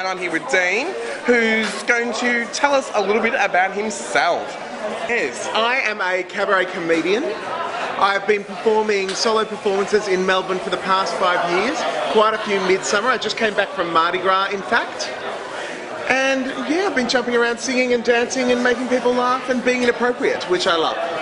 and I'm here with Dean, who's going to tell us a little bit about himself. Yes. I am a cabaret comedian. I've been performing solo performances in Melbourne for the past five years, quite a few Midsumma. I just came back from Mardi Gras, in fact. And yeah, I've been jumping around singing and dancing and making people laugh and being inappropriate, which I love.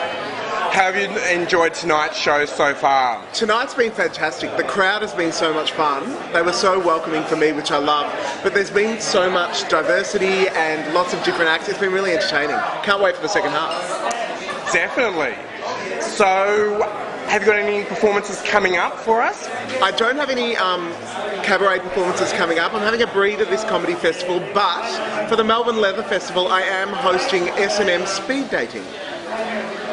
How have you enjoyed tonight's show so far? Tonight's been fantastic. The crowd has been so much fun. They were so welcoming for me, which I love. But there's been so much diversity and lots of different acts. It's been really entertaining. Can't wait for the second half. Definitely. So, have you got any performances coming up for us? I don't have any um, cabaret performances coming up. I'm having a breed at this comedy festival, but for the Melbourne Leather Festival, I am hosting S&M speed dating.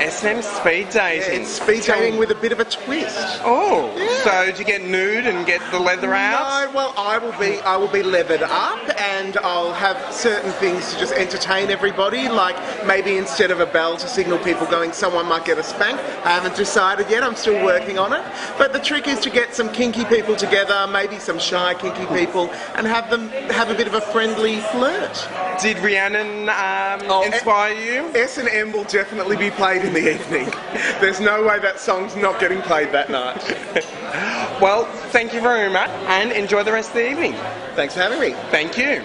S&M speed dating. It's speed dating with a bit of a twist. Oh. So do you get nude and get the leather out? No, well, I will be I will be leathered up, and I'll have certain things to just entertain everybody. Like maybe instead of a bell to signal people going, someone might get a spank. I haven't decided yet. I'm still working on it. But the trick is to get some kinky people together, maybe some shy kinky people, and have them have a bit of a friendly flirt. Did Rihanna um, Oh, inspire you? S and M will definitely be played in the evening. There's no way that song's not getting played that night. Well, thank you very much and enjoy the rest of the evening. Thanks for having me. Thank you.